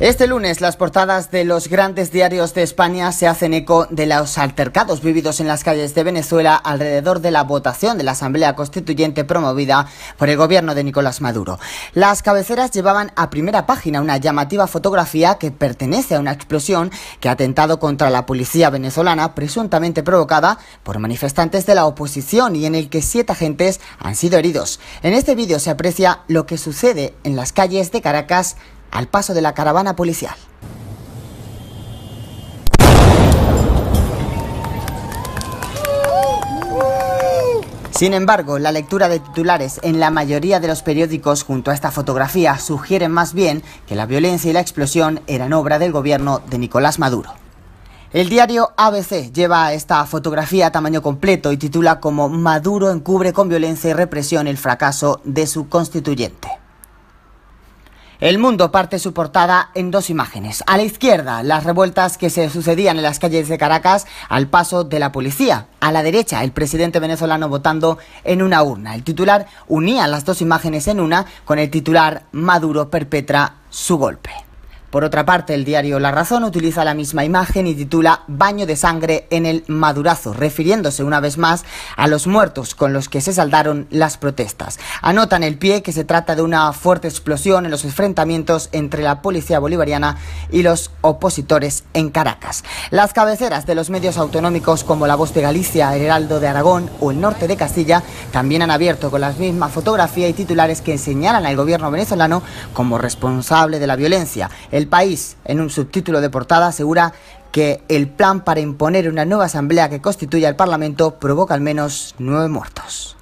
Este lunes las portadas de los grandes diarios de España se hacen eco de los altercados vividos en las calles de Venezuela alrededor de la votación de la Asamblea Constituyente promovida por el gobierno de Nicolás Maduro. Las cabeceras llevaban a primera página una llamativa fotografía que pertenece a una explosión que ha atentado contra la policía venezolana presuntamente provocada por manifestantes de la oposición y en el que siete agentes han sido heridos. En este vídeo se aprecia lo que sucede en las calles de Caracas al paso de la caravana policial. Sin embargo, la lectura de titulares en la mayoría de los periódicos junto a esta fotografía sugieren más bien que la violencia y la explosión eran obra del gobierno de Nicolás Maduro. El diario ABC lleva esta fotografía a tamaño completo y titula como Maduro encubre con violencia y represión el fracaso de su constituyente. El mundo parte su portada en dos imágenes. A la izquierda, las revueltas que se sucedían en las calles de Caracas al paso de la policía. A la derecha, el presidente venezolano votando en una urna. El titular unía las dos imágenes en una con el titular Maduro perpetra su golpe. Por otra parte, el diario La Razón utiliza la misma imagen y titula Baño de sangre en el Madurazo, refiriéndose una vez más a los muertos con los que se saldaron las protestas. Anotan el pie que se trata de una fuerte explosión en los enfrentamientos entre la policía bolivariana y los opositores en Caracas. Las cabeceras de los medios autonómicos como La Voz de Galicia, Heraldo de Aragón o El Norte de Castilla también han abierto con la misma fotografía y titulares que señalan al gobierno venezolano como responsable de la violencia. País, en un subtítulo de portada, asegura que el plan para imponer una nueva asamblea que constituya el Parlamento provoca al menos nueve muertos.